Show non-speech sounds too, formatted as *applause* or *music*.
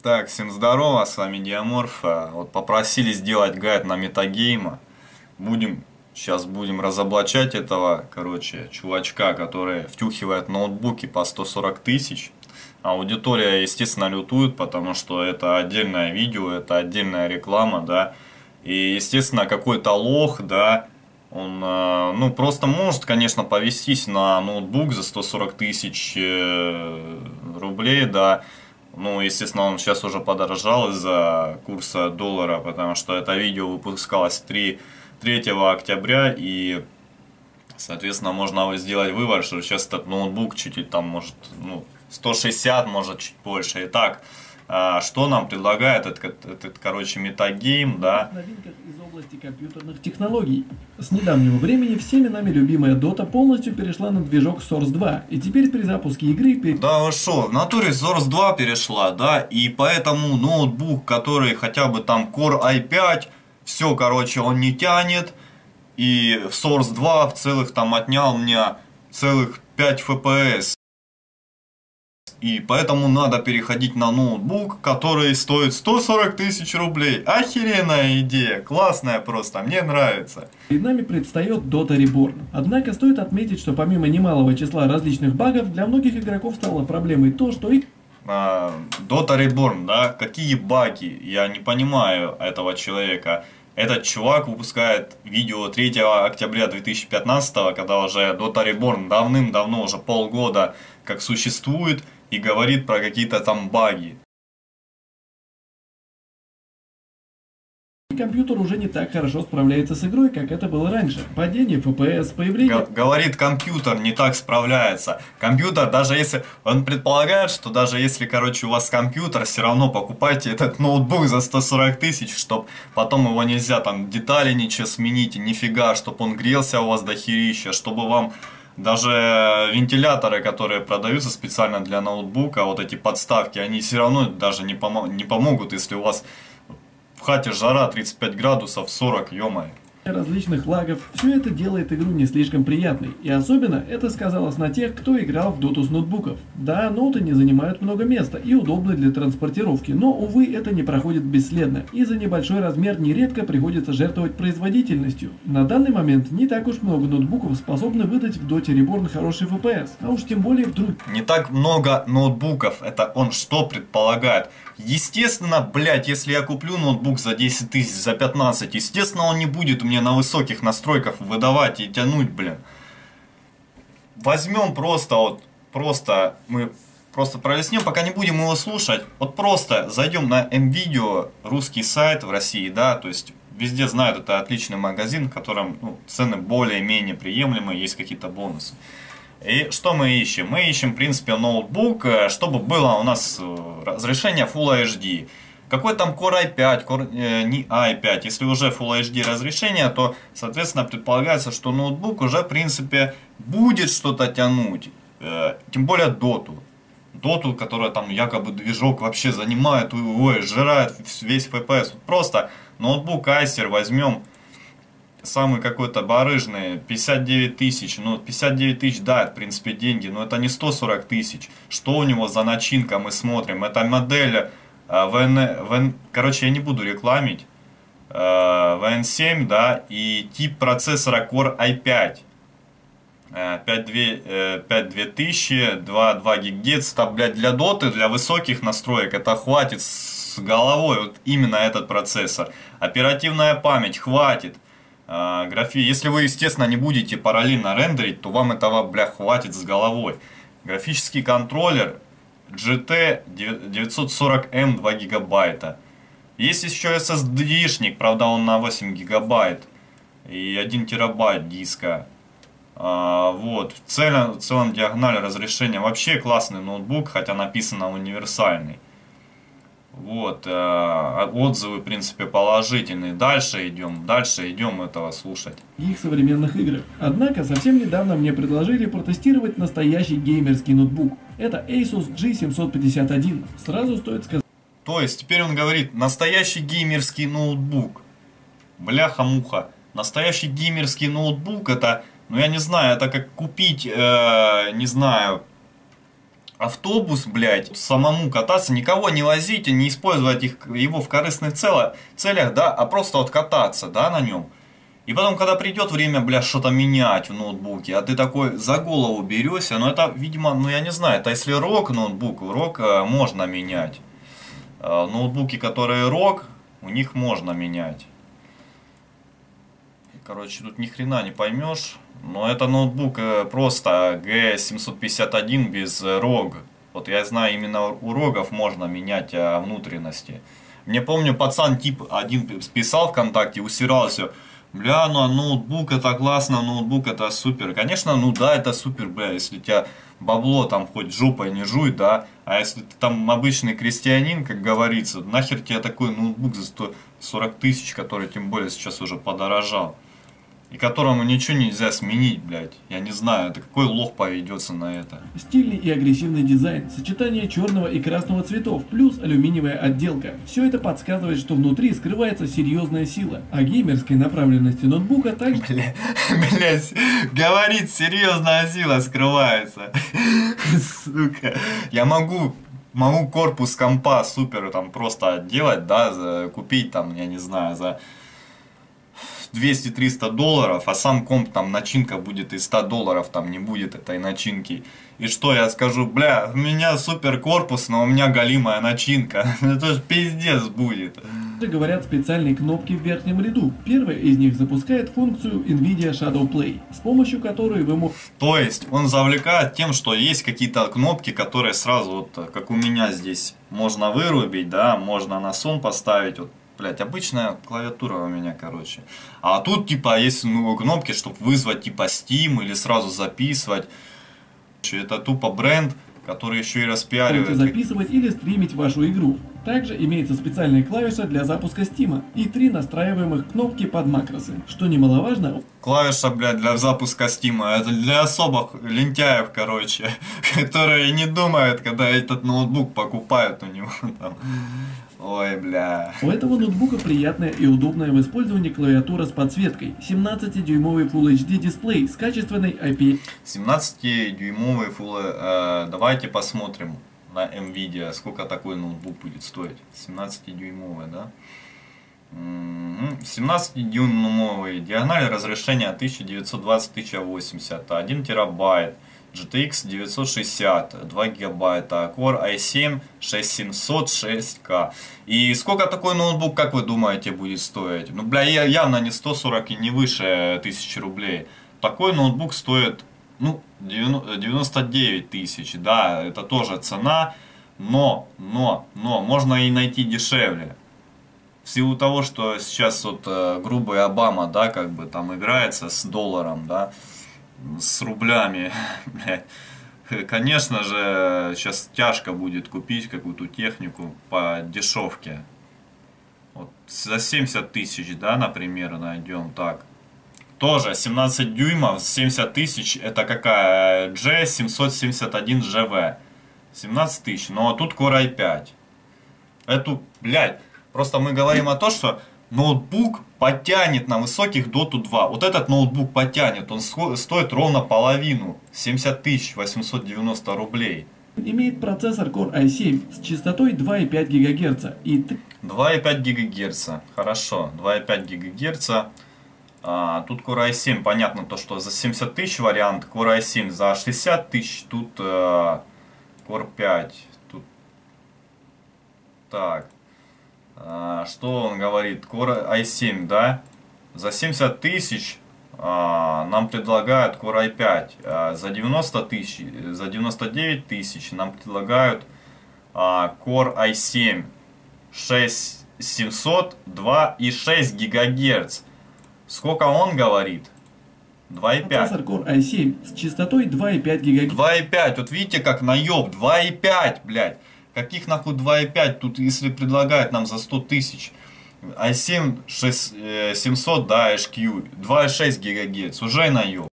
Так, всем здорово, с вами Диаморф. А, Вот попросили сделать гайд на метагейма. Будем, сейчас будем разоблачать этого, короче, чувачка, который втюхивает ноутбуки по 140 тысяч. Аудитория, естественно, лютует, потому что это отдельное видео, это отдельная реклама, да. И, естественно, какой-то лох, да, он, э, ну, просто может, конечно, повестись на ноутбук за 140 тысяч э, рублей, да. Ну, естественно, он сейчас уже подорожал из-за курса доллара, потому что это видео выпускалось 3, 3 октября, и, соответственно, можно сделать вывод, что сейчас этот ноутбук чуть-чуть там может, ну, 160, может, чуть больше. Итак, а, что нам предлагает этот, этот короче, метагейм, да? В новинках из области компьютерных технологий. С недавнего времени всеми нами любимая Dota полностью перешла на движок Source 2, и теперь при запуске игры перед Да вы шо, в натуре Source 2 перешла, да, и поэтому ноутбук, который хотя бы там Core i5, все, короче, он не тянет, и Source 2 в целых там отнял мне целых 5 FPS. И поэтому надо переходить на ноутбук, который стоит 140 тысяч рублей. Охеренная идея, классная просто, мне нравится. перед нами предстает Dota Reborn. Однако стоит отметить, что помимо немалого числа различных багов, для многих игроков стало проблемой то, что их А, Dota Reborn, да, какие баги, я не понимаю этого человека. Этот чувак выпускает видео 3 октября 2015, когда уже Dota Reborn давным-давно, уже полгода как существует, и говорит про какие-то там баги. компьютер уже не так хорошо справляется с игрой, как это было раньше. Падение FPS, появление говорит, компьютер не так справляется. Компьютер, даже если... Он предполагает, что даже если, короче, у вас компьютер, все равно покупайте этот ноутбук за 140 тысяч, чтобы потом его нельзя там детали ничего сменить, и нифига, чтобы он грелся у вас до херища, чтобы вам даже вентиляторы, которые продаются специально для ноутбука, вот эти подставки, они все равно даже не, помо- не помогут, если у вас в хате жара 35 градусов, 40, ё различных лагов, все это делает игру не слишком приятной. И особенно это сказалось на тех, кто играл в доту с ноутбуков. Да, ноуты не занимают много места и удобны для транспортировки, но, увы, это не проходит бесследно, и за небольшой размер нередко приходится жертвовать производительностью. На данный момент не так уж много ноутбуков способны выдать в доте Reborn хороший FPS, а уж тем более в друг... Не так много ноутбуков. Это он что предполагает? Естественно, блядь, если я куплю ноутбук за 10 тысяч, за 15, естественно, он не будет мне на высоких настройках выдавать и тянуть, блин. Возьмем просто вот, просто мы просто пролистнем, пока не будем его слушать. Вот просто зайдем на MVideo, русский сайт в России, да, то есть везде знают, это отличный магазин, в котором ну, цены более-менее приемлемые, есть какие-то бонусы. И что мы ищем? Мы ищем, в принципе, ноутбук, э, чтобы было у нас э, разрешение Full HD. Какой там Core i5, Core, э, не i5. Если уже Full HD разрешение, то, соответственно, предполагается, что ноутбук уже, в принципе, будет что-то тянуть. Э, тем более доту. Доту, которая там якобы движок вообще занимает, ой, сжирает весь FPS. Просто ноутбук Acer возьмем, самый какой-то барыжный, 59 тысяч, ну 59 тысяч, да, в принципе деньги, но это не 140 тысяч. Что у него за начинка, мы смотрим, это модель VN, VN, короче, я не буду рекламить, э, VN7, да, и тип процессора Core i5. Э, 5200, э, 5200, 2, 2 ГГц, там, блядь, для доты, для высоких настроек это хватит с головой, вот именно этот процессор. Оперативная память хватит. А, графи... Если вы, естественно, не будете параллельно рендерить, то вам этого, бля, хватит с головой. Графический контроллер GT 940M 2 гигабайта. Есть еще SSD-шник, правда он на 8 гигабайт и 1 терабайт диска. А, вот, в целом, в целом диагональ разрешения вообще классный ноутбук, хотя написано универсальный. Вот, э, отзывы, в принципе, положительные. Дальше идем, дальше идем этого слушать. их современных играх. Однако совсем недавно мне предложили протестировать настоящий геймерский ноутбук. Это Asus G751. Сразу стоит сказать, То есть, теперь он говорит, настоящий геймерский ноутбук. Бляха-муха. Настоящий геймерский ноутбук это, ну я не знаю, это как купить, э, не знаю, автобус, блядь, самому кататься, никого не возить, не использовать их, его в корыстных целях, да, а просто вот кататься, да, на нем. И потом, когда придет время, бля, что-то менять в ноутбуке, а ты такой за голову берешься, ну это, видимо, ну я не знаю, это если рок ноутбук, рок э, можно менять. Э, ноутбуки, которые рок, у них можно менять. Короче, тут ни хрена не поймешь. Но это ноутбук э, просто G751 без ROG. Вот я знаю, именно у рогов можно менять э, внутренности. Мне помню, пацан тип один списал ВКонтакте, усирался. Бля, ну а ноутбук это классно, ноутбук это супер. Конечно, ну да, это супер, бля, если у тебя бабло там хоть жопой не жуй, да. А если ты там обычный крестьянин, как говорится, нахер тебе такой ноутбук за 140 тысяч, который тем более сейчас уже подорожал и которому ничего нельзя сменить, блядь. Я не знаю, это какой лох поведется на это. Стильный и агрессивный дизайн, сочетание черного и красного цветов, плюс алюминиевая отделка. Все это подсказывает, что внутри скрывается серьезная сила. А геймерской направленности ноутбука также... *laughs* Бля, блядь, говорит, серьезная сила скрывается. Сука. Я могу могу корпус компа супер там просто отделать, да, за, купить там, я не знаю, за 200-300 долларов, а сам комп там начинка будет и 100 долларов, там не будет этой начинки. И что я скажу, бля, у меня супер корпус, но у меня галимая начинка. *laughs* Это же пиздец будет. Говорят специальные кнопки в верхнем ряду. Первая из них запускает функцию NVIDIA Shadow Play, с помощью которой вы можете... То есть он завлекает тем, что есть какие-то кнопки, которые сразу, вот как у меня здесь, можно вырубить, да, можно на сон поставить, вот блять, обычная клавиатура у меня, короче. А тут, типа, есть ну, кнопки, чтобы вызвать, типа, Steam или сразу записывать. Это тупо бренд, который еще и распиаривает. записывать или стримить вашу игру. Также имеется специальная клавиша для запуска Steam и три настраиваемых кнопки под макросы, что немаловажно. Клавиша, блядь, для запуска Steam, это для особых лентяев, короче, *laughs* которые не думают, когда этот ноутбук покупают у него там. Ой, бля. У этого ноутбука приятная и удобная в использовании клавиатура с подсветкой. 17-дюймовый Full HD дисплей с качественной IP. 17-дюймовый Full... Э, давайте посмотрим на NVIDIA, сколько такой ноутбук будет стоить. 17-дюймовый, да? 17-дюймовый. Диагональ разрешения 1920-1080. 1 терабайт. GTX 960, 2 гигабайта, Core i7 6700, 6К. И сколько такой ноутбук, как вы думаете, будет стоить? Ну, бля, явно не 140 и не выше тысячи рублей. Такой ноутбук стоит, ну, 99 тысяч, да, это тоже цена, но, но, но, можно и найти дешевле. В силу того, что сейчас вот э, грубый Обама, да, как бы там играется с долларом, да, с рублями, *laughs* Конечно же, сейчас тяжко будет купить какую-то технику по дешевке. Вот за 70 тысяч, да, например, найдем так. Тоже 17 дюймов, 70 тысяч, это какая? G771GV. 17 тысяч, но тут Core i5. Эту, блядь, просто мы говорим о том, что ноутбук потянет на высоких Dota 2. Вот этот ноутбук потянет, он стоит ровно половину, 70 890 рублей. Имеет процессор Core i7 с частотой 2,5 ГГц и 2,5 ГГц, хорошо, 2,5 ГГц. А, тут Core i7, понятно то, что за 70 тысяч вариант, Core i7 за 60 тысяч, тут э, Core 5. Тут... Так, а, что он говорит? Core i7, да? За 70 тысяч а, нам предлагают Core i5. А, за 90 тысяч, за 99 тысяч нам предлагают Core i7 6700, 2,6 ГГц. Сколько он говорит? 2,5. Процессор Core i7 с частотой 2,5 ГГц. 2,5. Вот видите, как наеб. 2,5, блядь. Каких нахуй 2,5 тут, если предлагают нам за 100 тысяч? i7 6, 700, да, HQ, 2,6 ГГц, уже наеб.